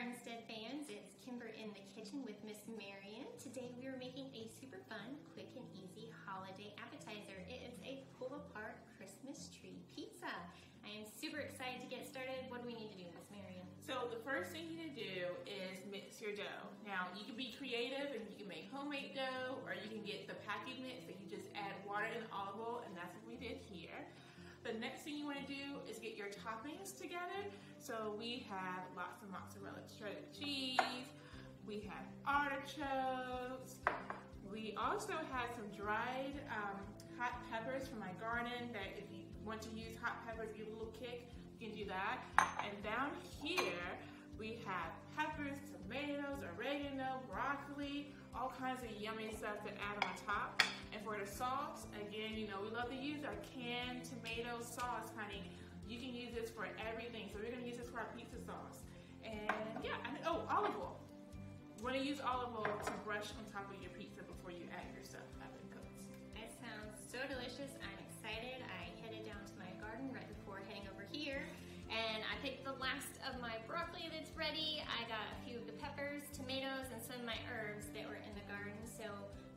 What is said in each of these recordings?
Gardenstead fans, it's Kimber in the kitchen with Miss Marion. Today we are making a super fun, quick and easy holiday appetizer. It is a pull apart Christmas tree pizza. I am super excited to get started. What do we need to do, Miss Marion? So the first thing you need to do is mix your dough. Now you can be creative and you can make homemade dough or you can get the packaged mix that you just add water and olive oil and that's what we did here. The next thing you want to do is get your toppings together. So we have lots of mozzarella shredded cheese, we have artichokes, we also have some dried um, hot peppers from my garden that if you want to use hot peppers, give a little kick, you can do that. And down here, we have peppers, tomatoes, oregano, broccoli, all kinds of yummy stuff to add on top. And for the sauce, again, you know, we love to use our canned tomato sauce, honey. You can use this for everything. So we're gonna use this for our pizza sauce. And yeah, and, oh, olive oil. You wanna use olive oil to brush on top of your pizza before you add your stuff after it cooks. It sounds so delicious. Picked the last of my broccoli that's ready. I got a few of the peppers, tomatoes, and some of my herbs that were in the garden. So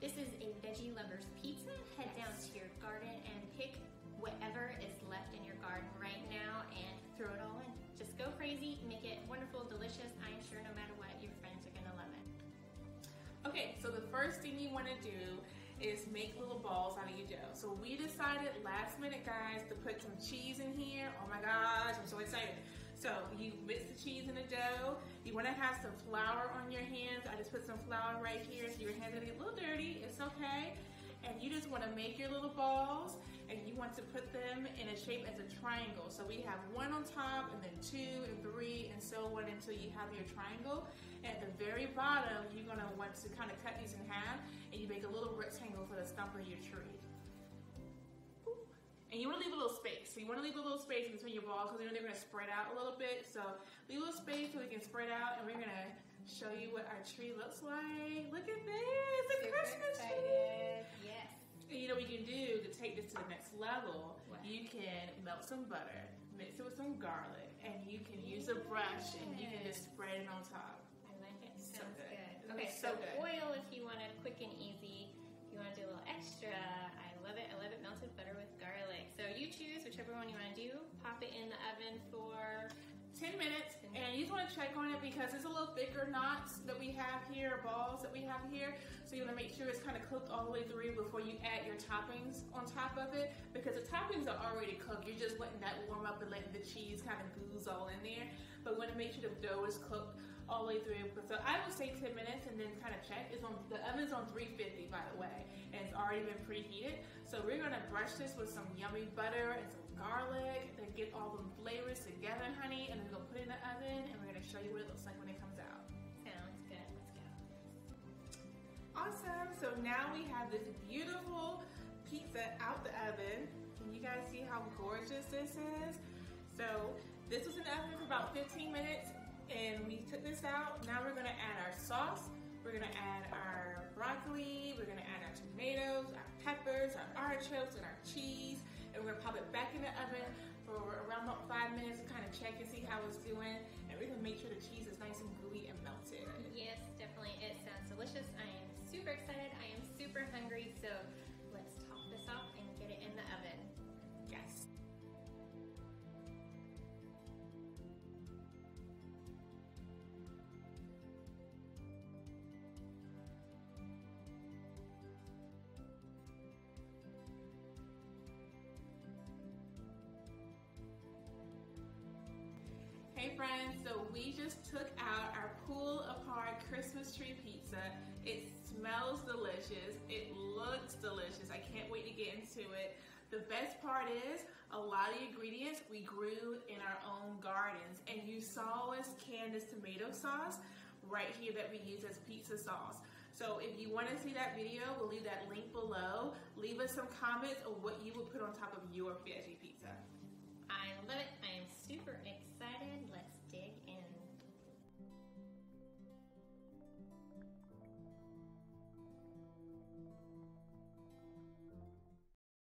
this is a Veggie Lovers Pizza. Head down to your garden and pick whatever is left in your garden right now and throw it all in. Just go crazy, make it wonderful, delicious. I'm sure no matter what, your friends are gonna love it. Okay, so the first thing you wanna do is make little balls out of your dough. So we decided last minute, guys, to put some cheese in here. Oh my gosh, I'm so excited. So you mix the cheese in the dough. You wanna have some flour on your hands. I just put some flour right here so your hands are gonna get a little dirty. It's okay and you just want to make your little balls and you want to put them in a shape as a triangle. So we have one on top and then two and three and so on until you have your triangle. And at the very bottom, you're going to want to kind of cut these in half and you make a little rectangle for the stump of your tree. And you want to leave a little space. So you want to leave a little space between your balls because you know they're going to spread out a little bit. So leave a little space so they can spread out and we're going to show you what our tree looks like. Look at this, it's a Christmas excited. tree. Yes. And you know what you can do to take this to the next level? What? You can melt some butter, mix it with some garlic, and you can use a brush and you can just spread it on top. I like it. Sounds so good. good. Okay, so, so good. oil if you want it quick and easy. Whichever one you want to do. Pop it in the oven for 10 minutes and you just want to check on it because it's a little thicker knots that we have here, balls that we have here. So you want to make sure it's kind of cooked all the way through before you add your toppings on top of it because the toppings are already cooked. You're just letting that warm up and letting the cheese kind of ooze all in there. But we want to make sure the dough is cooked all the way through. So I would say 10 minutes and then kind of check. It's on the oven's on 350 by the way, and it's already been preheated. So we're gonna brush this with some yummy butter and some garlic to get all the flavors together, honey, and then we're gonna put it in the oven and we're gonna show you what it looks like when it comes out. Sounds good. Let's go. Awesome. So now we have this beautiful pizza out the oven. Can you guys see how gorgeous this is? So this was in the oven for about 15 minutes and we took this out. Now we're gonna add our sauce. We're gonna add our broccoli, we're gonna add our tomatoes, our peppers, our artichokes, and our cheese. And we're gonna pop it back in the oven for around about five minutes to kind of check and see how it's doing. And we're gonna make sure the cheese is nice and gooey and melted. Yes, definitely. It sounds delicious. I am Hey friends, so we just took out our pull apart Christmas tree pizza. It smells delicious. It looks delicious. I can't wait to get into it. The best part is a lot of the ingredients we grew in our own gardens and you saw us can this tomato sauce right here that we use as pizza sauce. So if you want to see that video, we'll leave that link below. Leave us some comments of what you would put on top of your veggie pizza. I love it. I am super excited. Let's